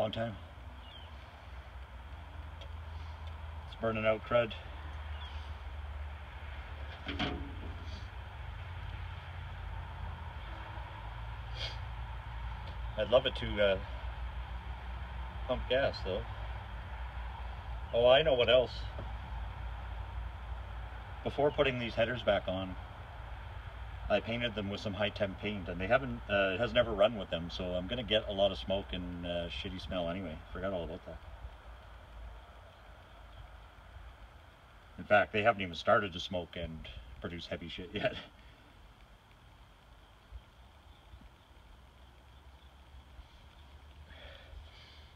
long time. It's burning out crud. I'd love it to uh, pump gas though. Oh, I know what else. Before putting these headers back on, I painted them with some high temp paint, and they haven't, uh, it has never run with them, so I'm gonna get a lot of smoke and uh, shitty smell anyway. Forgot all about that. In fact, they haven't even started to smoke and produce heavy shit yet.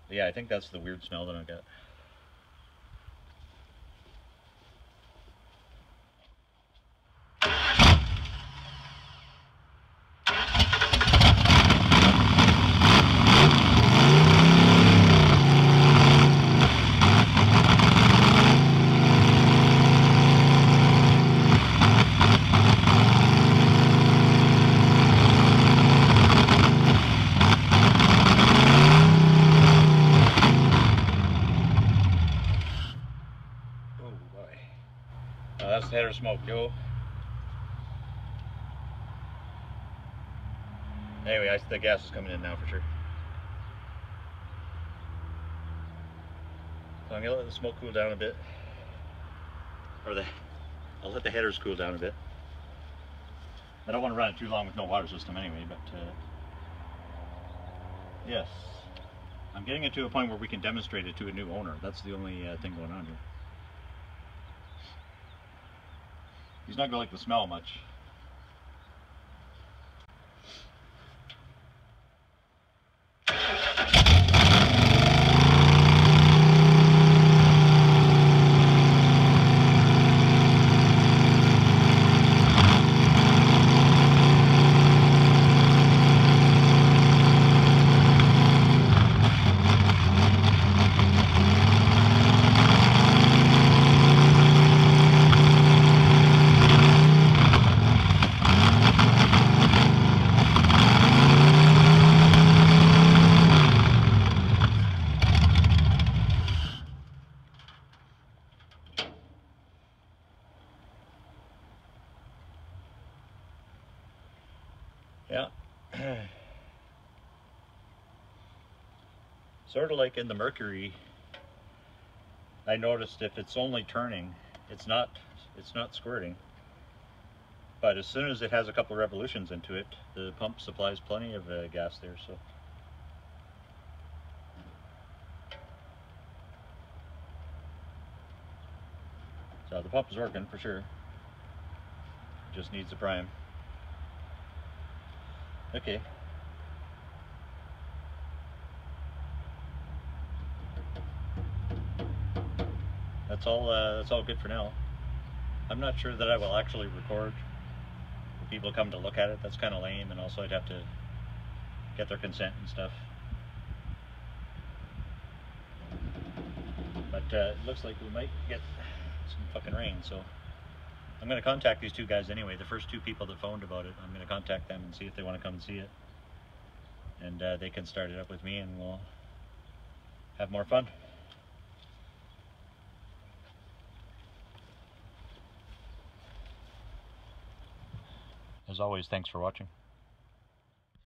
yeah, I think that's the weird smell that I get. Oh boy. Oh, that's the header smoke, yo. Anyway, I, see the gas is coming in now for sure. So I'm gonna let the smoke cool down a bit. Or the, I'll let the headers cool down a bit. I don't want to run it too long with no water system anyway, but uh, yes. I'm getting it to a point where we can demonstrate it to a new owner. That's the only uh, thing going on here. He's not gonna like the smell much. Yeah. sort of like in the Mercury, I noticed if it's only turning, it's not it's not squirting. But as soon as it has a couple revolutions into it, the pump supplies plenty of uh, gas there. So. So the pump is working for sure. Just needs a prime. Okay. That's all. Uh, that's all good for now. I'm not sure that I will actually record. If people come to look at it, that's kind of lame, and also I'd have to get their consent and stuff. But uh, it looks like we might get some fucking rain, so I'm going to contact these two guys anyway. The first two people that phoned about it, I'm going to contact them and see if they want to come and see it. And uh, they can start it up with me and we'll have more fun. As always, thanks for watching.